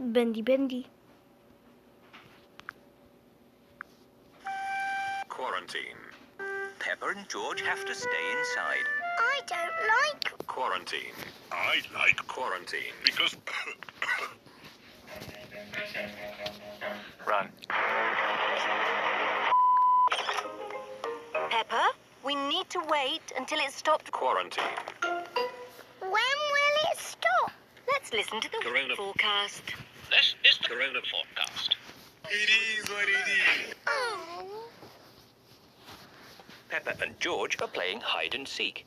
Bendy Bendy. Quarantine. Peppa and George have to stay inside. I don't like. Quarantine. I like quarantine because. Run. Peppa, we need to wait until it stopped. Quarantine. When will it stop? Let's listen to the Corona- forecast. This is the Corona forecast. It is what it is. Oh. Peppa and George are playing hide and seek.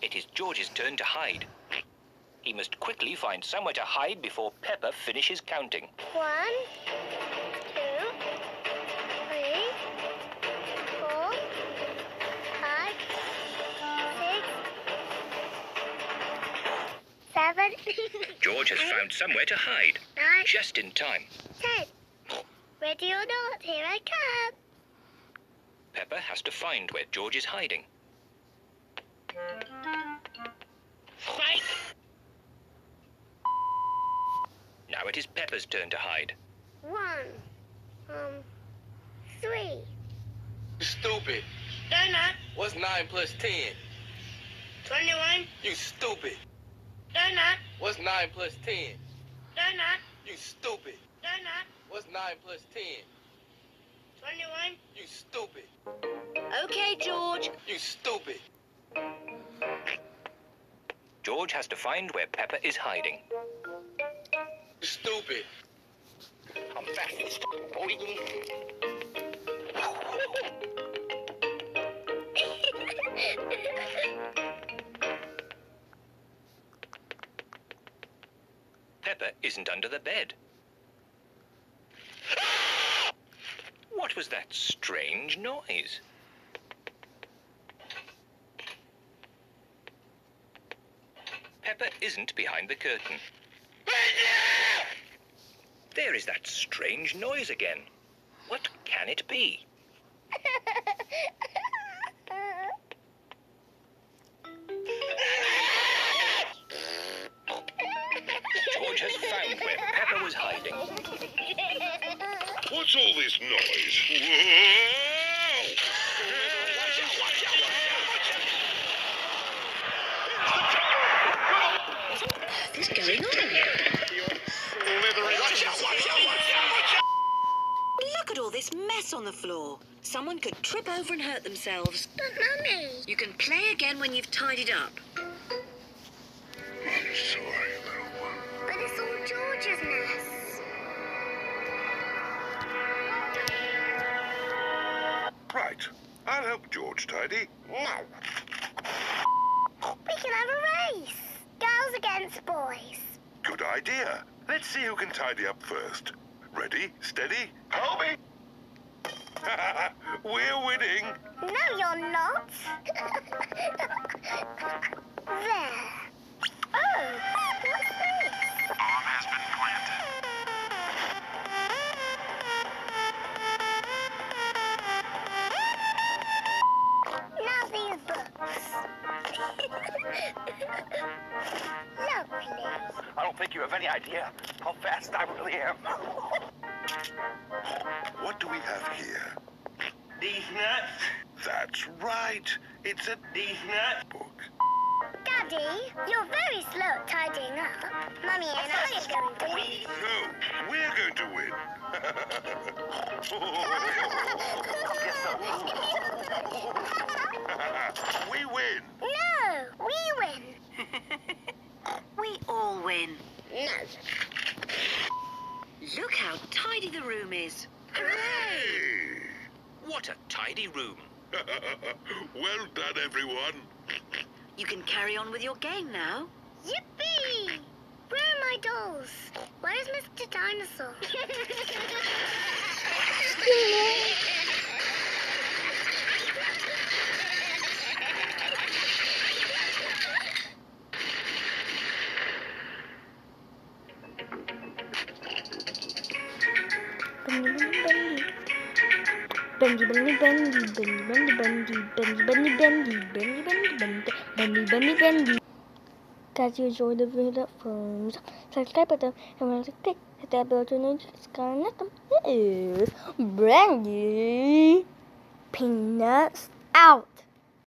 It is George's turn to hide. He must quickly find somewhere to hide before Peppa finishes counting. One, seven, George has found somewhere to hide, nine, just in time. ten. Ready or not, here I come. Peppa has to find where George is hiding. Now it is Peppa's turn to hide. One, um, three. Stupid. Donut, What's 9 plus 10? 21, You stupid. Donut, What's 9 plus 10? donut, You stupid. donut, What's 9 plus 10? 21, You stupid. Okay, George. You stupid. George has to find where Peppa is hiding. You stupid. I'm fast, boy. Peppa isn't under the bed. What was that strange noise? Peppa isn't behind the curtain. There is that strange noise again. What can it be? has found where Peppa was hiding. What's all this noise? Whoa! What's going on? Look at all this mess on the floor. Someone could trip over and hurt themselves. But mummy, You can play again when you've tidied up. I'm sorry, mess. Right. I'll help George tidy. No. We can have a race. Girls against boys. Good idea. Let's see who can tidy up first. Ready, steady, hold me. We're winning. No, you're not. Lovely. I don't think you have any idea how fast I really am. What do we have here? these nuts, That's right. It's a these nuts. book. Daddy, you're very slow at tidying up. Mummy and I are going to win. No, we're going to win. we win. No, we win. We all win. No. Look how tidy the room is. Hey! What a tidy room. well done, everyone. You can carry on with your game now. Yippee! Where are my dolls? Where is Mr. Dinosaur? Bendy Bendy Bendy Bendy Bendy Bendy Bendy Bendy Bendy Bendy Bendy Bendy Bendy Bendy Bendy Guys, you enjoyed the video from subscribe button, and when you click, hit that bell to notification. Brandy Peanuts out.